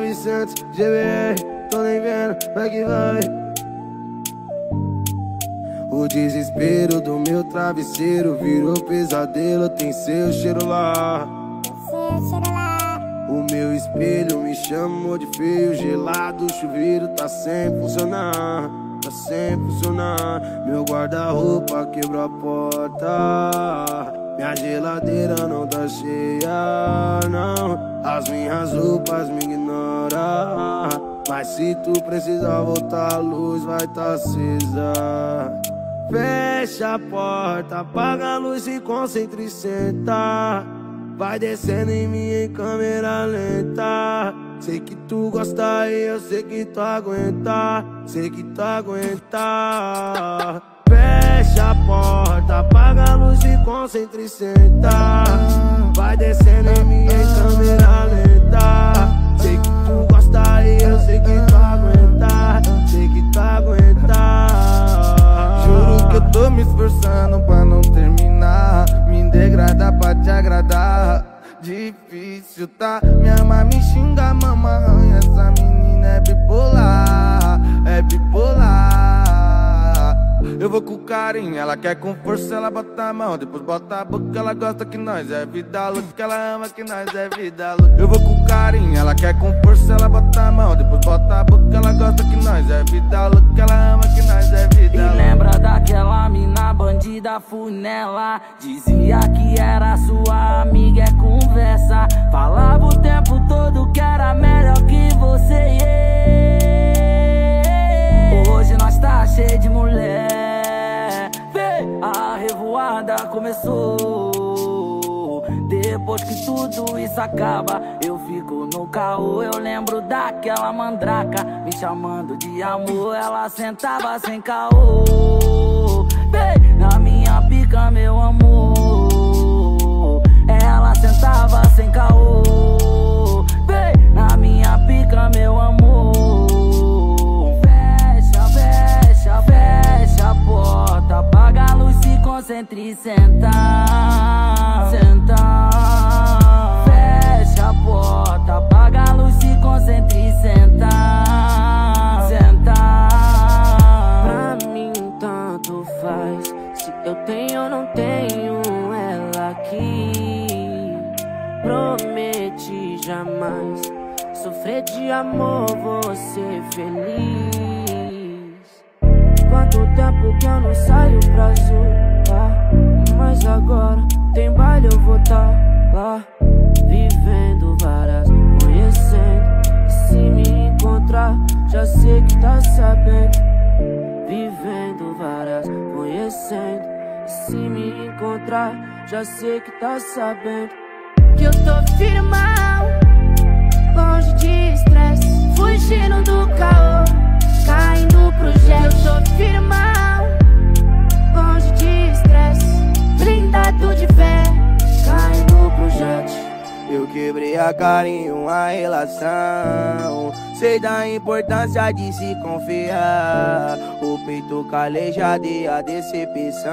900 GBR, tô nem vendo, vai que vai. O desespero do meu travesseiro virou pesadelo, tem seu cheiro lá. O meu espelho me chamou de feio, gelado, o chuveiro tá sem funcionar, tá sem funcionar. Meu guarda-roupa quebrou a porta. Minha geladeira não tá cheia, não. As minhas roupas me ignoram. Mas se tu precisar voltar, a luz vai tá acesa. Fecha a porta, apaga a luz e concentre e senta. Vai descendo em mim em câmera lenta. Sei que tu gosta e eu sei que tu aguenta. Sei que tu aguenta. Fecha a porta, apaga a luz e concentre e senta. Vai descendo em mim em câmera lenta. Difícil tá, minha mãe me xinga, mamãe. Essa menina é bipolar, é bipolar. Eu vou com carinho, ela quer com força, ela bota a mão, depois bota a boca, ela gosta que nós é vida louca, ela ama que nós é vida louca. Eu vou com carinho, ela quer com força, ela bota a mão, depois bota a boca, ela gosta que nós é vida louca, ela ama funela. Dizia que era sua amiga, é conversa. Falava o tempo todo que era melhor que você. Yeah. Hoje nós tá cheio de mulher. Vê, a revoada começou. Depois que tudo isso acaba Eu fico no caô. Eu lembro daquela mandraca Me chamando de amor. Ela sentava sem caô. Vê, na Prometi jamais. Sofrer de amor, ser feliz. Quanto tempo que eu não saio pra zoar Mas agora tem baile, eu vou tá lá. Vivendo várias, conhecendo. Se me encontrar, já sei que tá sabendo. Vivendo várias, conhecendo. Se me encontrar, já sei que tá sabendo. Que eu tô firmão longe de estresse, fugindo do caô, caindo pro jet. Eu tô firmão, longe de estresse, blindado de fé, caindo pro jet. Eu quebrei a cara em uma relação. Sei da importância de se confiar. O peito calejado e a decepção.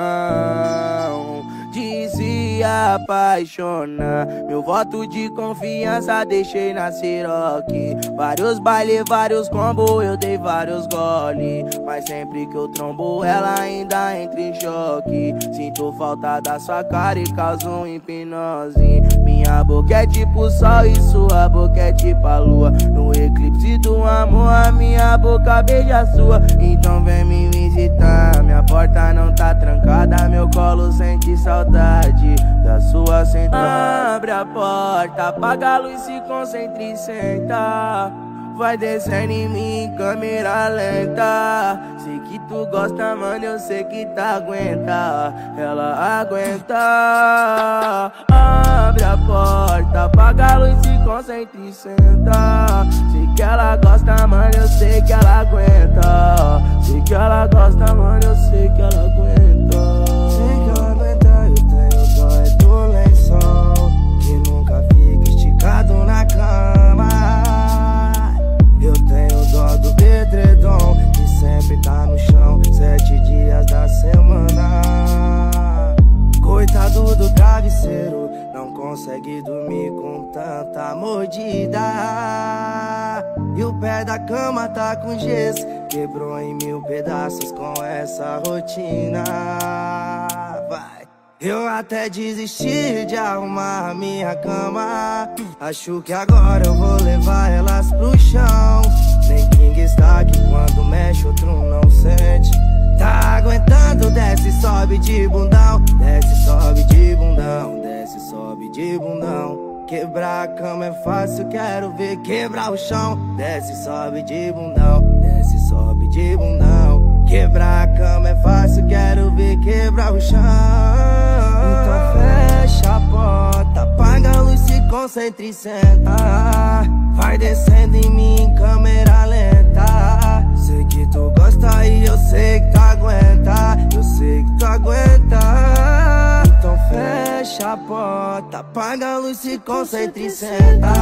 Se apaixonar. Meu voto de confiança deixei na Ciroc. Vários baile, vários combo, eu dei vários gole. Mas sempre que eu trombo, ela ainda entra em choque. Sinto falta da sua cara e causo hipnose. Minha boca é tipo sol e sua boca é tipo a lua. No eclipse do amor, a minha boca beija a sua. Então vem me visitar. Minha porta não tá trancada, meu colo sente saudade da sua sentada. Abre a porta, apaga a luz, se concentre e senta. Vai descendo em mim câmera lenta. Sei que tu gosta, mano, eu sei que tá aguenta. Ela aguenta. Abre a porta, apaga a luz, se concentre e senta. Sei que ela gosta, mano, eu sei que ela aguenta. Sei que ela gosta, mano, eu sei que ela aguenta. Tanta mordida pé da cama tá com gesso. Quebrou em mil pedaços com essa rotina. Vai. Eu até desisti de arrumar minha cama. Acho que agora eu vou levar elas pro chão. Quebrar a cama é fácil, quero ver quebrar o chão. Desce, sobe de bundão. Desce, sobe de bundão. Quebrar a cama é fácil, quero ver quebrar o chão. Então fecha a porta, apaga a luz, se concentra e senta. Vai descendo em mim em câmera lenta. Sei que tu gosta e eu sei que tu aguenta. Eu sei que tu aguenta. Então fecha a porta, apaga luz, se concentra e senta.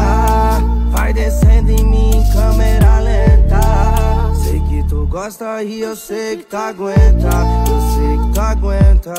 Vai descendo em mim câmera lenta. Sei que tu gosta e eu sei que tu aguenta. Eu sei que tu aguenta.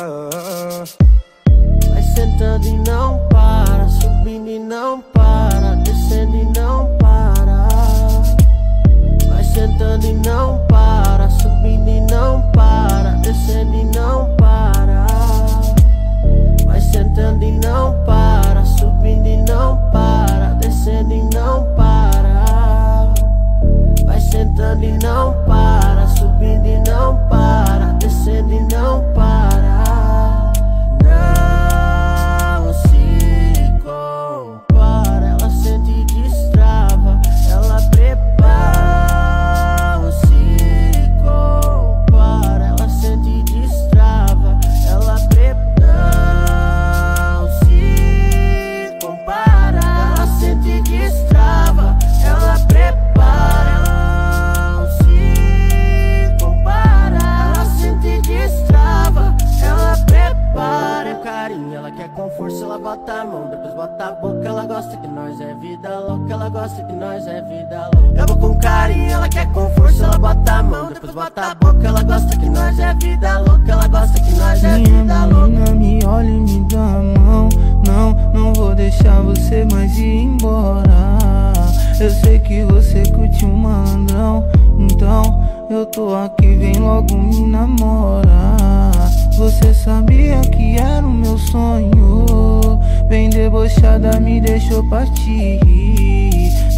Mão, depois bota a boca. Ela gosta que nós é vida louca, ela gosta que nós é Minha vida louca. menina me olha e me dá a mão. Não, não vou deixar você mais ir embora. Eu sei que você curte um malandrão. Então eu tô aqui, vem logo me namorar Você sabia que era o meu sonho? Bem debochada me deixou partir.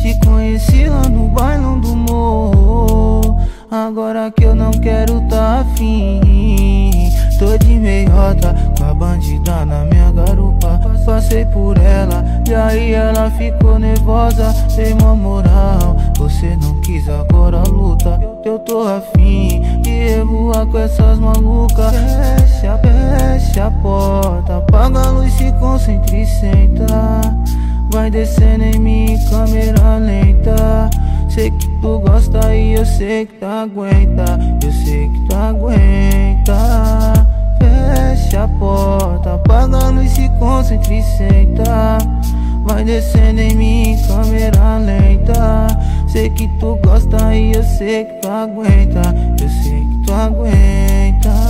Te conheci lá no bailão do morro Agora que eu não quero tá afim Tô de meiota com a bandida na minha garupa. Passei por ela e aí ela ficou nervosa. Dei moral, você não quis agora luta. Eu tô afim de revoar com essas malucas. Fecha, fecha a porta, apaga a luz, se concentra e senta. Vai descendo em mim câmera lenta. Sei que eu sei que tu aguenta Eu sei que tu aguenta. Fecha a porta, apaga a luz, se concentra e senta Vai descendo em mim câmera lenta. Sei que tu gosta e eu sei que tu aguenta Eu sei que tu aguenta